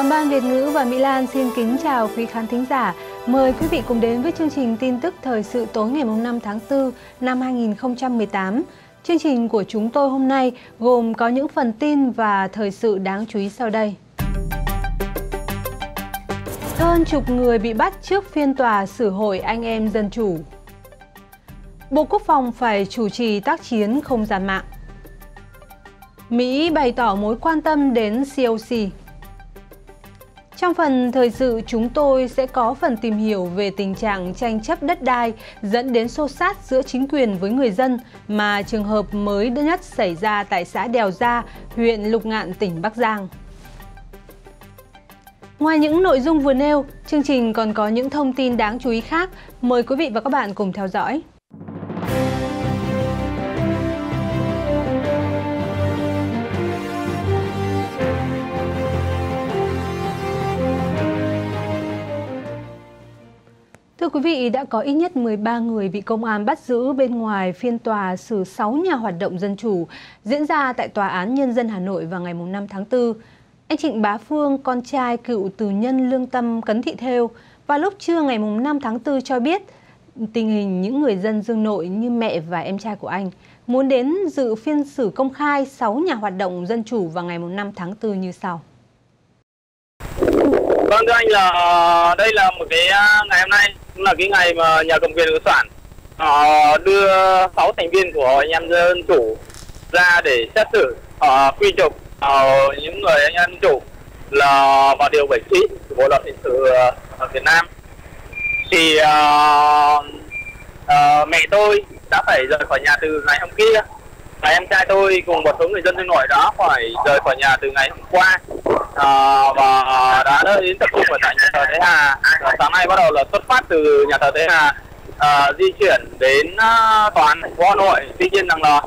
Vâng, Toàn ban Việt ngữ và Mỹ Lan xin kính chào quý khán thính giả. Mời quý vị cùng đến với chương trình tin tức thời sự tối ngày 5 tháng 4 năm 2018. Chương trình của chúng tôi hôm nay gồm có những phần tin và thời sự đáng chú ý sau đây. Hơn chục người bị bắt trước phiên tòa xử hội anh em dân chủ. Bộ Quốc phòng phải chủ trì tác chiến không gian mạng. Mỹ bày tỏ mối quan tâm đến COC. Trong phần thời sự chúng tôi sẽ có phần tìm hiểu về tình trạng tranh chấp đất đai dẫn đến xô sát giữa chính quyền với người dân mà trường hợp mới nhất xảy ra tại xã Đèo Gia, huyện Lục Ngạn, tỉnh Bắc Giang. Ngoài những nội dung vừa nêu, chương trình còn có những thông tin đáng chú ý khác. Mời quý vị và các bạn cùng theo dõi. Quý vị, đã có ít nhất 13 người bị công an bắt giữ bên ngoài phiên tòa xử 6 nhà hoạt động dân chủ diễn ra tại Tòa án Nhân dân Hà Nội vào ngày 5 tháng 4. Anh Trịnh Bá Phương, con trai cựu tù nhân lương tâm Cấn Thị Thêu, vào lúc trưa ngày 5 tháng 4 cho biết tình hình những người dân dương nội như mẹ và em trai của anh muốn đến dự phiên xử công khai 6 nhà hoạt động dân chủ vào ngày 5 tháng 4 như sau. Vâng thưa anh là ờ, đây là một cái à, ngày hôm nay cũng là cái ngày mà nhà cầm quyền của soạn. Họ đưa 6 thành viên của anh em dân chủ ra để xét xử. Họ quy chụp ờ, những người anh em chủ là vào điều 79 của bộ luật hình sự ở Việt Nam. Thì uh, uh, mẹ tôi đã phải rời khỏi nhà từ ngày hôm kia và em trai tôi cùng một số người dân trong nội đó phải rời khỏi nhà từ ngày hôm qua. À, và đã đến tập trung ở tại nhà thờ Thế Hà. Sáng nay bắt đầu là xuất phát từ nhà thờ Thế Hà à, di chuyển đến à, tòa án thành phố Hà Nội. Tuy nhiên rằng là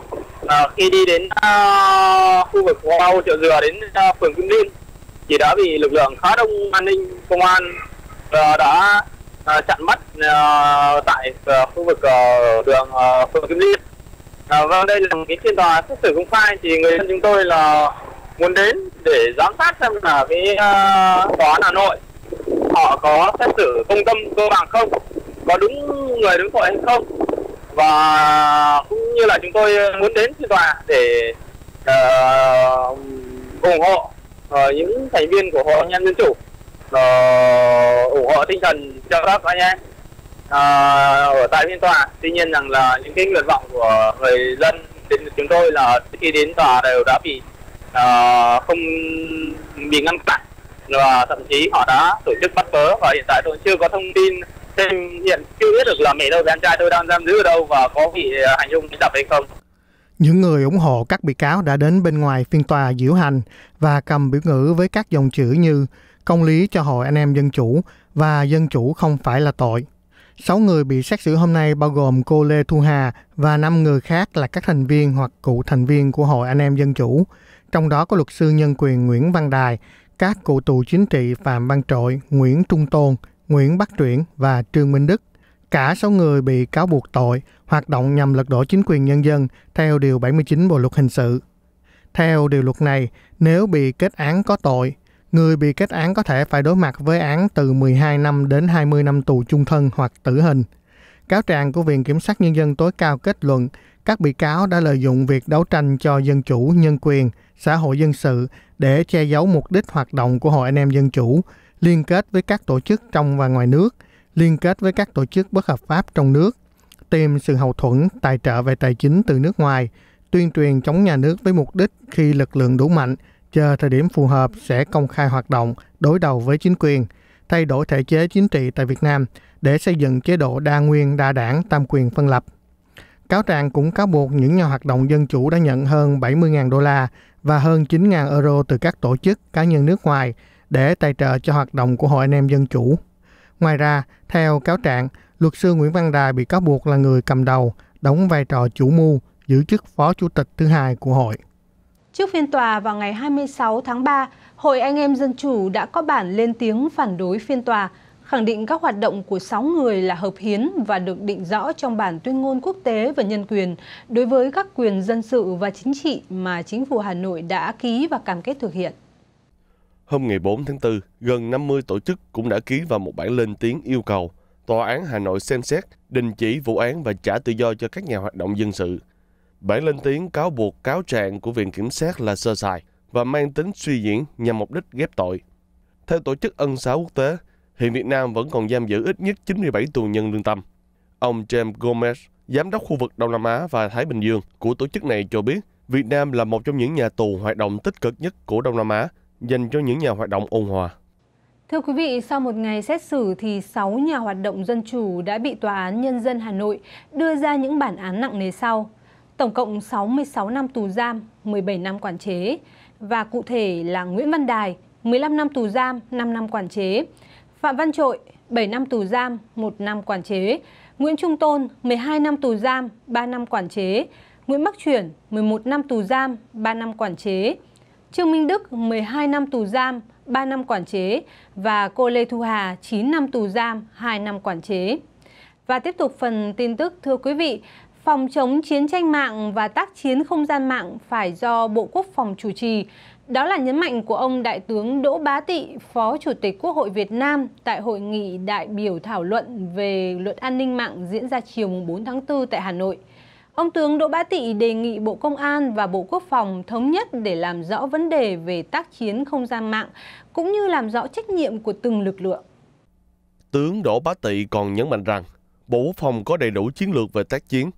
à, khi đi đến à, khu vực Hoa chợ dừa đến à, phường Kim Liên thì đã bị lực lượng khá đông an ninh công an à, đã à, chặn bắt à, tại à, khu vực à, đường à, phường Kim Liên. À, vâng đây là một cái phiên tòa xét xử công khai. Thì người dân chúng tôi là muốn đến để giám sát xem là cái uh, tòa án Hà Nội họ có xét xử công tâm cơ bản không, có đúng người đúng tội hay không. Và cũng như là chúng tôi muốn đến phiên tòa để uh, ủng hộ uh, những thành viên của hội nhân dân chủ. Uh, ủng hộ tinh thần cho các anh em. Ờ, ở tại phiên tòa tuy nhiên rằng là những cái nguyện vọng của người dân đến chúng tôi là khi đến tòa đều đã bị uh, không bị ngăn cản và thậm chí họ đã tổ chức bắt bớ và hiện tại tôi chưa có thông tin thêm hiện chưa biết được là mẹ đâu bé anh trai tôi đang giam giữ ở đâu và có bị ờ, hành hung đánh đập hay không. Những người ủng hộ các bị cáo đã đến bên ngoài phiên tòa diễu hành và cầm biểu ngữ với các dòng chữ như công lý cho hội anh em dân chủ và dân chủ không phải là tội. Sáu người bị xét xử hôm nay bao gồm cô Lê Thu Hà và năm người khác là các thành viên hoặc cựu thành viên của Hội Anh em Dân Chủ. Trong đó có luật sư nhân quyền Nguyễn Văn Đài, các cựu tù chính trị Phạm Văn Trội, Nguyễn Trung Tôn, Nguyễn Bắc Truyển và Trương Minh Đức. Cả sáu người bị cáo buộc tội hoạt động nhằm lật đổ chính quyền nhân dân theo Điều 79 Bộ Luật Hình sự. Theo điều luật này, nếu bị kết án có tội, người bị kết án có thể phải đối mặt với án từ 12 năm đến 20 năm tù chung thân hoặc tử hình. Cáo trạng của Viện Kiểm sát Nhân dân tối cao kết luận các bị cáo đã lợi dụng việc đấu tranh cho dân chủ, nhân quyền, xã hội dân sự để che giấu mục đích hoạt động của Hội Anh em Dân Chủ, liên kết với các tổ chức trong và ngoài nước, liên kết với các tổ chức bất hợp pháp trong nước, tìm sự hậu thuẫn, tài trợ về tài chính từ nước ngoài, tuyên truyền chống nhà nước với mục đích khi lực lượng đủ mạnh, chờ thời điểm phù hợp sẽ công khai hoạt động, đối đầu với chính quyền, thay đổi thể chế chính trị tại Việt Nam để xây dựng chế độ đa nguyên, đa đảng, tam quyền phân lập. Cáo trạng cũng cáo buộc những nhà hoạt động dân chủ đã nhận hơn 70.000 đô la và hơn 9.000 euro từ các tổ chức cá nhân nước ngoài để tài trợ cho hoạt động của Hội Anh em Dân Chủ. Ngoài ra, theo cáo trạng, luật sư Nguyễn Văn Đài bị cáo buộc là người cầm đầu, đóng vai trò chủ mưu, giữ chức phó chủ tịch thứ hai của hội. Trước phiên tòa vào ngày 26 tháng 3, Hội Anh em Dân Chủ đã có bản lên tiếng phản đối phiên tòa, khẳng định các hoạt động của 6 người là hợp hiến và được định rõ trong bản tuyên ngôn quốc tế về nhân quyền đối với các quyền dân sự và chính trị mà chính phủ Hà Nội đã ký và cam kết thực hiện. hôm ngày 4 tháng 4, gần 50 tổ chức cũng đã ký vào một bản lên tiếng yêu cầu Tòa án Hà Nội xem xét, đình chỉ vụ án và trả tự do cho các nhà hoạt động dân sự. Bản lên tiếng cáo buộc cáo trạng của Viện Kiểm sát là sơ sài và mang tính suy diễn nhằm mục đích ghép tội. Theo Tổ chức Ân xá Quốc tế, hiện Việt Nam vẫn còn giam giữ ít nhất 97 tù nhân lương tâm. Ông James Gomez, Giám đốc khu vực Đông Nam Á và Thái Bình Dương của tổ chức này cho biết, Việt Nam là một trong những nhà tù hoạt động tích cực nhất của Đông Nam Á, dành cho những nhà hoạt động ôn hòa. Thưa quý vị, sau một ngày xét xử thì 6 nhà hoạt động dân chủ đã bị Tòa án Nhân dân Hà Nội đưa ra những bản án nặng nề sau. Tổng cộng 66 năm tù giam, 17 năm quản chế. Và cụ thể là Nguyễn Văn Đài, 15 năm tù giam, 5 năm quản chế, Phạm Văn Trội, 7 năm tù giam, 1 năm quản chế, Nguyễn Trung Tôn, 12 năm tù giam, 3 năm quản chế, Nguyễn Bắc Chuyển, 11 năm tù giam, 3 năm quản chế, Trương Minh Đức, 12 năm tù giam, 3 năm quản chế. Và cô Lê Thu Hà 9 năm tù giam, 2 năm quản chế. Và tiếp tục phần tin tức thưa quý vị, phòng chống chiến tranh mạng và tác chiến không gian mạng phải do Bộ Quốc phòng chủ trì. Đó là nhấn mạnh của ông Đại tướng Đỗ Bá Tị, Phó Chủ tịch Quốc hội Việt Nam tại hội nghị đại biểu thảo luận về luật an ninh mạng diễn ra chiều 4 tháng 4 tại Hà Nội. Ông tướng Đỗ Bá Tị đề nghị Bộ Công an và Bộ Quốc phòng thống nhất để làm rõ vấn đề về tác chiến không gian mạng, cũng như làm rõ trách nhiệm của từng lực lượng. Tướng Đỗ Bá Tị còn nhấn mạnh rằng, Bộ Quốc phòng có đầy đủ chiến lược về tác chiến.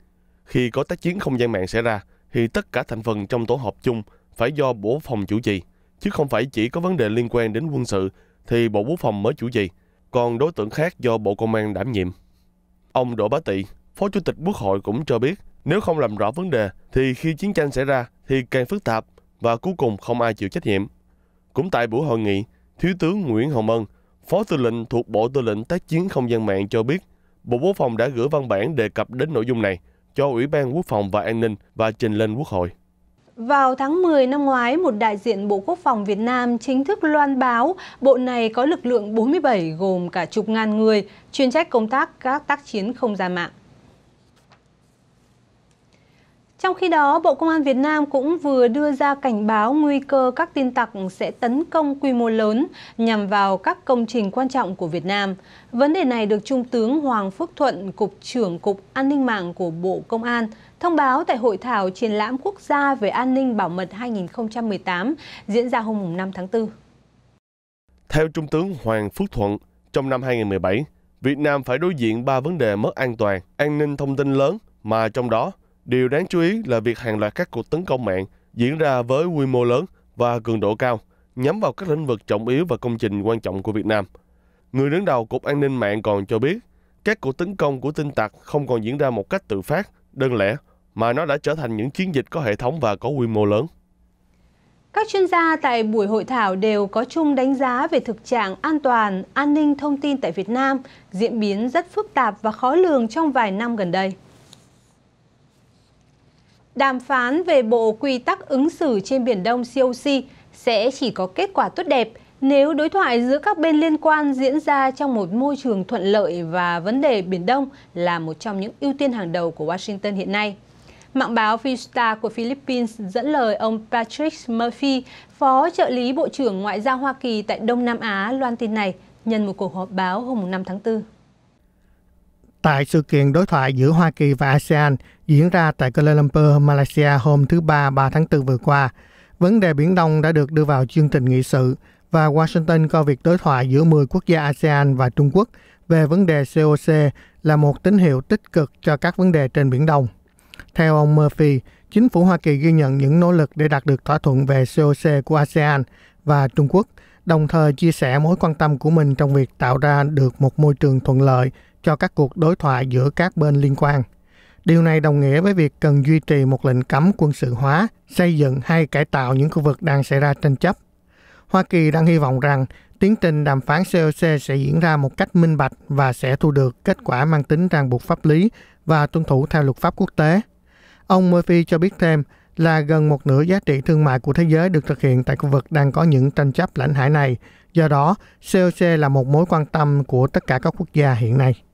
Khi có tác chiến không gian mạng xảy ra, thì tất cả thành phần trong tổ hợp chung phải do Bộ Quốc phòng chủ trì, chứ không phải chỉ có vấn đề liên quan đến quân sự thì Bộ Quốc phòng mới chủ trì, còn đối tượng khác do Bộ Công an đảm nhiệm. Ông Đỗ Bá Tị, Phó Chủ tịch Quốc hội cũng cho biết, nếu không làm rõ vấn đề thì khi chiến tranh xảy ra thì càng phức tạp và cuối cùng không ai chịu trách nhiệm. Cũng tại buổi hội nghị, Thiếu tướng Nguyễn Hồng Ân, Phó Tư lệnh thuộc Bộ Tư lệnh Tác chiến Không gian mạng cho biết, Bộ Quốc phòng đã gửi văn bản đề cập đến nội dung này cho Ủy ban Quốc phòng và An ninh và trình lên Quốc hội. Vào tháng 10 năm ngoái, một đại diện Bộ Quốc phòng Việt Nam chính thức loan báo bộ này có lực lượng 47 gồm cả chục ngàn người chuyên trách công tác các tác chiến không gian mạng. Trong khi đó, Bộ Công an Việt Nam cũng vừa đưa ra cảnh báo nguy cơ các tin tặc sẽ tấn công quy mô lớn nhằm vào các công trình quan trọng của Việt Nam. Vấn đề này được Trung tướng Hoàng Phước Thuận, Cục trưởng Cục An ninh mạng của Bộ Công an, thông báo tại Hội thảo Triển lãm Quốc gia về An ninh Bảo mật 2018 diễn ra hôm 5 tháng 4. Theo Trung tướng Hoàng Phước Thuận, trong năm 2017, Việt Nam phải đối diện 3 vấn đề mất an toàn, an ninh thông tin lớn, mà trong đó Điều đáng chú ý là việc hàng loạt các cuộc tấn công mạng diễn ra với quy mô lớn và cường độ cao, nhắm vào các lĩnh vực trọng yếu và công trình quan trọng của Việt Nam. Người đứng đầu Cục An ninh mạng còn cho biết, các cuộc tấn công của tin tặc không còn diễn ra một cách tự phát, đơn lẻ, mà nó đã trở thành những chiến dịch có hệ thống và có quy mô lớn. Các chuyên gia tại buổi hội thảo đều có chung đánh giá về thực trạng an toàn, an ninh thông tin tại Việt Nam, diễn biến rất phức tạp và khó lường trong vài năm gần đây. Đàm phán về Bộ Quy tắc ứng xử trên Biển Đông COC sẽ chỉ có kết quả tốt đẹp nếu đối thoại giữa các bên liên quan diễn ra trong một môi trường thuận lợi và vấn đề Biển Đông là một trong những ưu tiên hàng đầu của Washington hiện nay. Mạng báo Fiesta của Philippines dẫn lời ông Patrick Murphy, Phó trợ lý Bộ trưởng Ngoại giao Hoa Kỳ tại Đông Nam Á loan tin này nhân một cuộc họp báo hôm 5 tháng 4. Tại sự kiện đối thoại giữa Hoa Kỳ và ASEAN diễn ra tại Kuala Lumpur, Malaysia hôm thứ Ba 3 tháng 4 vừa qua, vấn đề Biển Đông đã được đưa vào chương trình nghị sự và Washington coi việc đối thoại giữa 10 quốc gia ASEAN và Trung Quốc về vấn đề COC là một tín hiệu tích cực cho các vấn đề trên Biển Đông. Theo ông Murphy, chính phủ Hoa Kỳ ghi nhận những nỗ lực để đạt được thỏa thuận về COC của ASEAN và Trung Quốc, đồng thời chia sẻ mối quan tâm của mình trong việc tạo ra được một môi trường thuận lợi cho các cuộc đối thoại giữa các bên liên quan. Điều này đồng nghĩa với việc cần duy trì một lệnh cấm quân sự hóa, xây dựng hay cải tạo những khu vực đang xảy ra tranh chấp. Hoa Kỳ đang hy vọng rằng tiến trình đàm phán COC sẽ diễn ra một cách minh bạch và sẽ thu được kết quả mang tính ràng buộc pháp lý và tuân thủ theo luật pháp quốc tế. Ông Murphy cho biết thêm là gần một nửa giá trị thương mại của thế giới được thực hiện tại khu vực đang có những tranh chấp lãnh hải này. Do đó, COC là một mối quan tâm của tất cả các quốc gia hiện nay.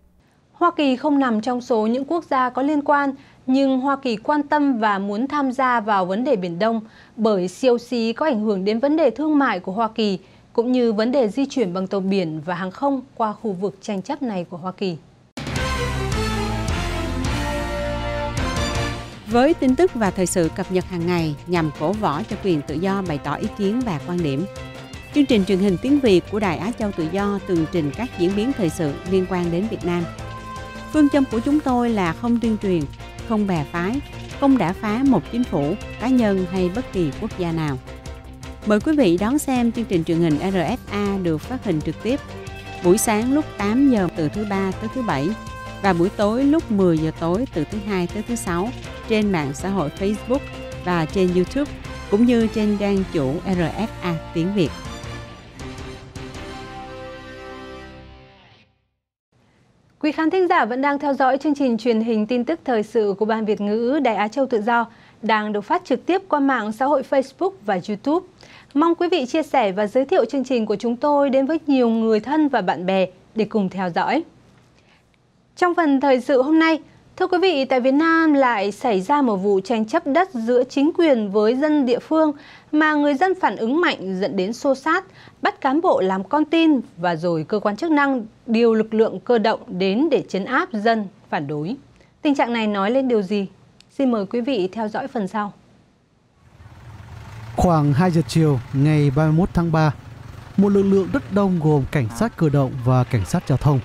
Hoa Kỳ không nằm trong số những quốc gia có liên quan, nhưng Hoa Kỳ quan tâm và muốn tham gia vào vấn đề Biển Đông bởi COC có ảnh hưởng đến vấn đề thương mại của Hoa Kỳ, cũng như vấn đề di chuyển bằng tàu biển và hàng không qua khu vực tranh chấp này của Hoa Kỳ. Với tin tức và thời sự cập nhật hàng ngày nhằm cổ võ cho quyền tự do bày tỏ ý kiến và quan điểm, chương trình truyền hình tiếng Việt của Đài Á Châu Tự Do tường trình các diễn biến thời sự liên quan đến Việt Nam. Phương châm của chúng tôi là không tuyên truyền, không bè phái, không đả phá một chính phủ, cá nhân hay bất kỳ quốc gia nào. Mời quý vị đón xem chương trình truyền hình RFA được phát hình trực tiếp buổi sáng lúc 8 giờ từ thứ ba tới thứ bảy và buổi tối lúc 10 giờ tối từ thứ hai tới thứ sáu trên mạng xã hội Facebook và trên YouTube cũng như trên trang chủ RFA tiếng Việt. Quý khán thính giả vẫn đang theo dõi chương trình truyền hình tin tức thời sự của Ban Việt ngữ Đài Á Châu Tự Do đang được phát trực tiếp qua mạng xã hội Facebook và YouTube. Mong quý vị chia sẻ và giới thiệu chương trình của chúng tôi đến với nhiều người thân và bạn bè để cùng theo dõi. Trong phần thời sự hôm nay, thưa quý vị, tại Việt Nam lại xảy ra một vụ tranh chấp đất giữa chính quyền với dân địa phương mà người dân phản ứng mạnh dẫn đến xô xát, bắt cán bộ làm con tin và rồi cơ quan chức năng điều lực lượng cơ động đến để chấn áp dân phản đối. Tình trạng này nói lên điều gì? Xin mời quý vị theo dõi phần sau. Khoảng 2 giờ chiều ngày 31 tháng 3, một lực lượng rất đông gồm cảnh sát cơ động và cảnh sát giao thông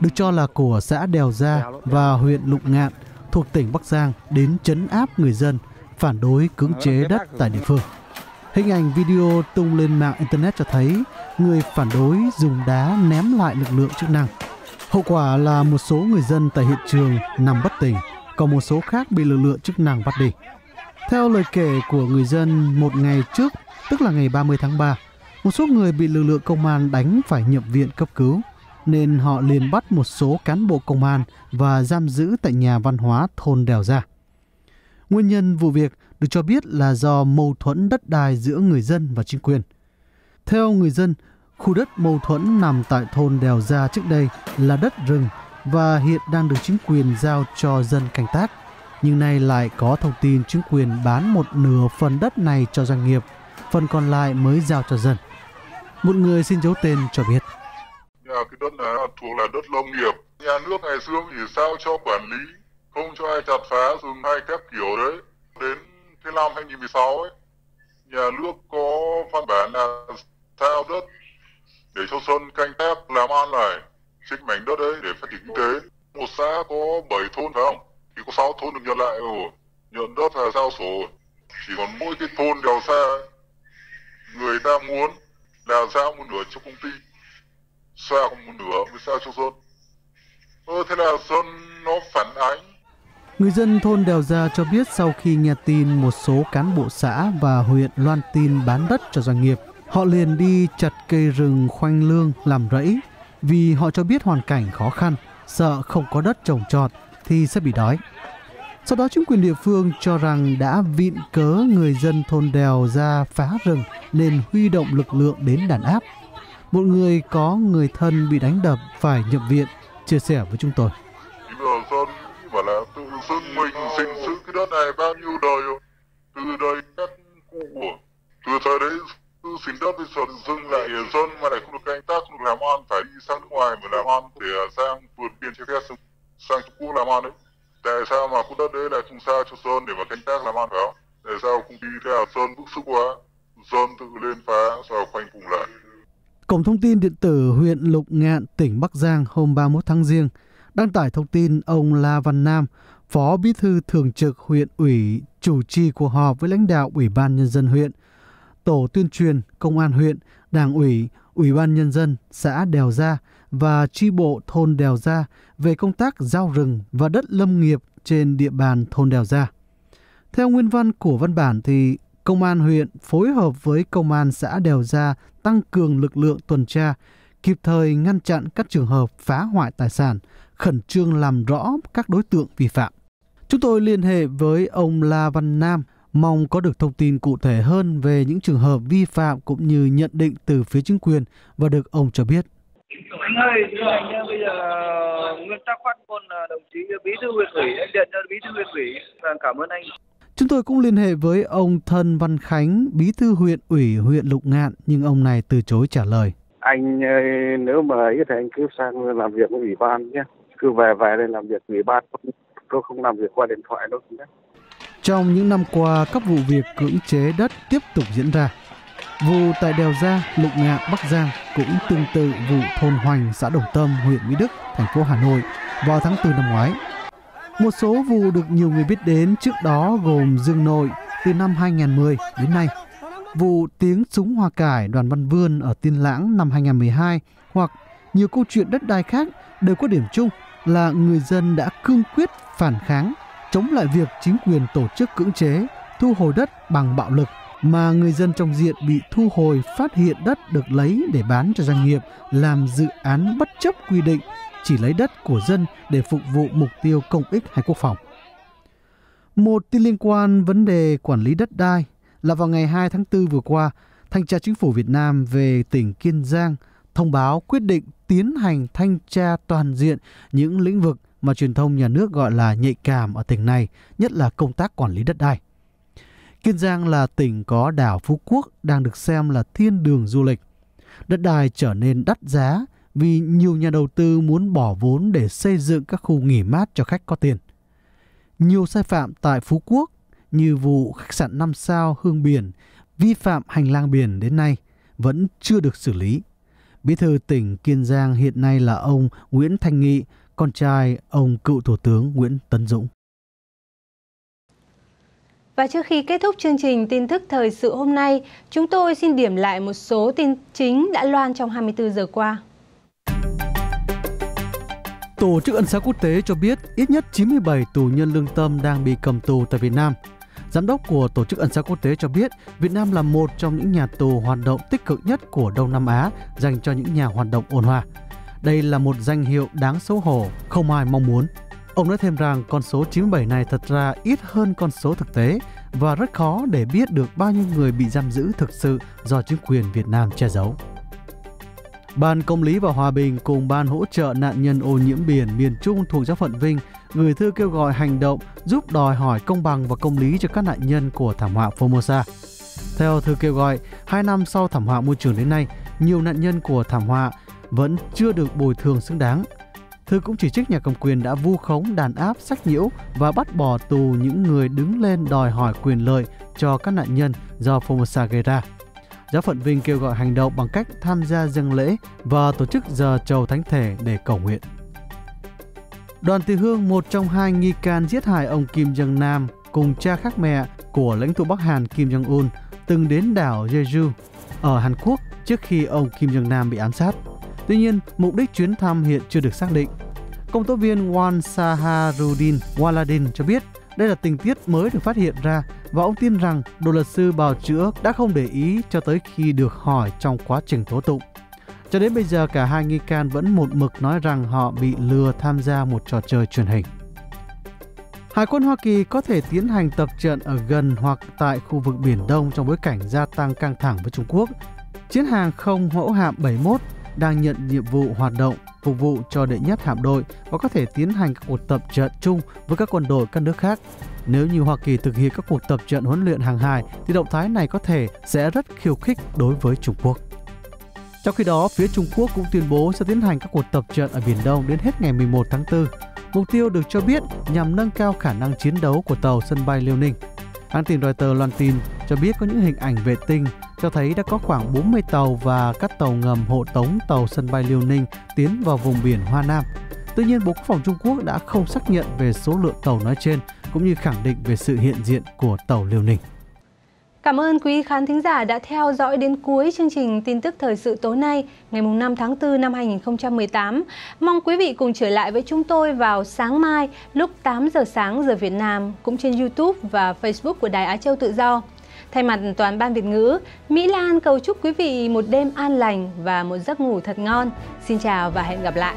được cho là của xã Đèo Gia và huyện Lục Ngạn thuộc tỉnh Bắc Giang đến chấn áp người dân phản đối cưỡng chế đất tại địa phương. Hình ảnh video tung lên mạng Internet cho thấy người phản đối dùng đá ném lại lực lượng chức năng. Hậu quả là một số người dân tại hiện trường nằm bất tỉnh, còn một số khác bị lực lượng chức năng bắt đi. Theo lời kể của người dân một ngày trước, tức là ngày 30 tháng 3, một số người bị lực lượng công an đánh phải nhập viện cấp cứu, nên họ liền bắt một số cán bộ công an và giam giữ tại nhà văn hóa thôn Đèo Gia. Nguyên nhân vụ việc được cho biết là do mâu thuẫn đất đai giữa người dân và chính quyền. Theo người dân, khu đất mâu thuẫn nằm tại thôn Đèo Gia trước đây là đất rừng và hiện đang được chính quyền giao cho dân canh tác. Nhưng nay lại có thông tin chính quyền bán một nửa phần đất này cho doanh nghiệp, phần còn lại mới giao cho dân. Một người xin giấu tên cho biết. Nhà cái đất này thuộc là đất nông nghiệp. Nhà nước ngày xưa thì sao cho quản lý, không cho ai chặt phá rừng hay các kiểu đấy. Đến cái năm 2016 ấy, nhà nước có văn bản là sao đất để cho dân canh tác làm ăn này trên mảnh đất đấy để phát triển kinh tế. Một xã có 7 thôn phải không? Thì có 6 thôn được nhận lại rồi. Nhận đất là giao sổ. Chỉ còn mỗi cái thôn đèo xa người ta muốn là giao một nửa cho công ty sao muốn nữa mới sao cho Sơn? ờ, thế là Sơn nó phản ánh Người dân thôn Đèo Gia cho biết sau khi nghe tin một số cán bộ xã và huyện loan tin bán đất cho doanh nghiệp, họ liền đi chặt cây rừng khoanh lương làm rẫy vì họ cho biết hoàn cảnh khó khăn, sợ không có đất trồng trọt thì sẽ bị đói. Sau đó chính quyền địa phương cho rằng đã vịn cớ người dân thôn Đèo Gia phá rừng nên huy động lực lượng đến đàn áp. Một người có người thân bị đánh đập phải nhập viện, chia sẻ với chúng tôi. Dân bảo là tự mình sinh cái đất này bao nhiêu đời rồi. Từ đời các cụ của, từ thời đấy xin đất dưng lại dân mà lại không được canh tác, không được làm ăn, phải đi sang nước ngoài mà làm ăn để à, sang vượt biên trái phép sang Trung Quốc làm ăn đấy. Tại sao mà khu đất đấy lại không cho dân để mà canh tác làm ăn phải không? Tại sao công ty dân bức xúc quá, dân tự lên phá sao khoanh vùng lại. Cổng thông tin điện tử huyện Lục Ngạn, tỉnh Bắc Giang hôm 31 tháng Giêng đăng tải thông tin ông La Văn Nam, Phó Bí thư Thường trực huyện ủy chủ trì cuộc họp với lãnh đạo Ủy ban Nhân dân huyện, Tổ tuyên truyền, Công an huyện, Đảng ủy, Ủy ban Nhân dân xã Đèo Gia và tri bộ thôn Đèo Gia về công tác giao rừng và đất lâm nghiệp trên địa bàn thôn Đèo Gia. Theo nguyên văn của văn bản thì Công an huyện phối hợp với Công an xã Đèo Gia tăng cường lực lượng tuần tra, kịp thời ngăn chặn các trường hợp phá hoại tài sản, khẩn trương làm rõ các đối tượng vi phạm. Chúng tôi liên hệ với ông La Văn Nam, mong có được thông tin cụ thể hơn về những trường hợp vi phạm cũng như nhận định từ phía chính quyền và được ông cho biết. Anh ơi, anh bây giờ Nguyên Tắc phát ngôn là đồng chí bí thư huyện ủy, anh điện cho bí thư huyện ủy vâng, cảm ơn anh. Chúng tôi cũng liên hệ với ông Thân Văn Khánh, bí thư huyện ủy huyện Lục Ngạn, nhưng ông này từ chối trả lời. Anh nếu mà ý thì anh cứ sang làm việc với ủy ban nhé. Cứ về về đây làm việc ủy ban, tôi không làm việc qua điện thoại đâu nhé. Trong những năm qua, các vụ việc cưỡng chế đất tiếp tục diễn ra. Vụ tại Đèo Gia, Lục Ngạn, Bắc Giang cũng tương tự vụ thôn Hoành, xã Đồng Tâm, huyện Mỹ Đức, thành phố Hà Nội vào tháng 4 năm ngoái. Một số vụ được nhiều người biết đến trước đó gồm Dương Nội từ năm 2010 đến nay, vụ tiếng súng hoa cải đoàn Văn Vươn ở Tiên Lãng năm 2012 hoặc nhiều câu chuyện đất đai khác đều có điểm chung là người dân đã cương quyết phản kháng chống lại việc chính quyền tổ chức cưỡng chế thu hồi đất bằng bạo lực mà người dân trong diện bị thu hồi phát hiện đất được lấy để bán cho doanh nghiệp làm dự án bất chấp quy định chỉ lấy đất của dân để phục vụ mục tiêu công ích hay quốc phòng. Một tin liên quan vấn đề quản lý đất đai là vào ngày 2 tháng 4 vừa qua, Thanh tra Chính phủ Việt Nam về tỉnh Kiên Giang thông báo quyết định tiến hành thanh tra toàn diện những lĩnh vực mà truyền thông nhà nước gọi là nhạy cảm ở tỉnh này, nhất là công tác quản lý đất đai. Kiên Giang là tỉnh có đảo Phú Quốc đang được xem là thiên đường du lịch. Đất đai trở nên đắt giá vì nhiều nhà đầu tư muốn bỏ vốn để xây dựng các khu nghỉ mát cho khách có tiền. Nhiều sai phạm tại Phú Quốc như vụ khách sạn 5 sao Hương Biển vi phạm hành lang biển đến nay vẫn chưa được xử lý. Bí thư tỉnh Kiên Giang hiện nay là ông Nguyễn Thanh Nghị, con trai ông cựu Thủ tướng Nguyễn Tấn Dũng. Và trước khi kết thúc chương trình tin tức thời sự hôm nay, chúng tôi xin điểm lại một số tin chính đã loan trong 24 giờ qua. Tổ chức Ân xá Quốc tế cho biết ít nhất 97 tù nhân lương tâm đang bị cầm tù tại Việt Nam. Giám đốc của Tổ chức Ân xá Quốc tế cho biết Việt Nam là một trong những nhà tù hoạt động tích cực nhất của Đông Nam Á dành cho những nhà hoạt động ôn hòa. Đây là một danh hiệu đáng xấu hổ, không ai mong muốn. Ông nói thêm rằng con số 97 này thật ra ít hơn con số thực tế và rất khó để biết được bao nhiêu người bị giam giữ thực sự do chính quyền Việt Nam che giấu. Ban Công lý và Hòa bình cùng Ban hỗ trợ nạn nhân ô nhiễm biển miền Trung thuộc giáo phận Vinh gửi thư kêu gọi hành động giúp đòi hỏi công bằng và công lý cho các nạn nhân của thảm họa Formosa. Theo thư kêu gọi, hai năm sau thảm họa môi trường đến nay, nhiều nạn nhân của thảm họa vẫn chưa được bồi thường xứng đáng. Thư cũng chỉ trích nhà cầm quyền đã vu khống đàn áp sách nhiễu và bắt bỏ tù những người đứng lên đòi hỏi quyền lợi cho các nạn nhân do Formosa gây ra. Giáo phận Vinh kêu gọi hành động bằng cách tham gia dâng lễ và tổ chức giờ chầu thánh thể để cầu nguyện. Đoàn Từ Hương, một trong hai nghi can giết hại ông Kim Jong Nam cùng cha khác mẹ của lãnh tụ Bắc Hàn Kim Jong Un từng đến đảo Jeju ở Hàn Quốc trước khi ông Kim Jong Nam bị ám sát. Tuy nhiên, mục đích chuyến thăm hiện chưa được xác định. Công tố viên Wan Saharudin Waladin cho biết đây là tình tiết mới được phát hiện ra và ông tin rằng đồ luật sư bào chữa đã không để ý cho tới khi được hỏi trong quá trình tố tụng. Cho đến bây giờ, cả hai nghi can vẫn một mực nói rằng họ bị lừa tham gia một trò chơi truyền hình. Hải quân Hoa Kỳ có thể tiến hành tập trận ở gần hoặc tại khu vực Biển Đông trong bối cảnh gia tăng căng thẳng với Trung Quốc. Chiến hàng không hỗ hạm 71 đang nhận nhiệm vụ hoạt động phục vụ cho đệ nhất hạm đội và có thể tiến hành các cuộc tập trận chung với các quân đội các nước khác. Nếu như Hoa Kỳ thực hiện các cuộc tập trận huấn luyện hàng hải thì động thái này có thể sẽ rất khiêu khích đối với Trung Quốc. Trong khi đó, phía Trung Quốc cũng tuyên bố sẽ tiến hành các cuộc tập trận ở Biển Đông đến hết ngày 11 tháng 4. Mục tiêu được cho biết nhằm nâng cao khả năng chiến đấu của tàu sân bay Liêu Ninh. Hãng tin Reuters loan tin cho biết có những hình ảnh vệ tinh cho thấy đã có khoảng 40 tàu và các tàu ngầm hộ tống tàu sân bay Liêu Ninh tiến vào vùng biển Hoa Nam. Tuy nhiên, Bộ Quốc phòng Trung Quốc đã không xác nhận về số lượng tàu nói trên, cũng như khẳng định về sự hiện diện của tàu Liêu Ninh. Cảm ơn quý khán thính giả đã theo dõi đến cuối chương trình tin tức thời sự tối nay, ngày 5 tháng 4 năm 2018. Mong quý vị cùng trở lại với chúng tôi vào sáng mai lúc 8 giờ sáng giờ Việt Nam, cũng trên YouTube và Facebook của Đài Á Châu Tự Do. Thay mặt toàn ban Việt ngữ, Mỹ Lan cầu chúc quý vị một đêm an lành và một giấc ngủ thật ngon. Xin chào và hẹn gặp lại.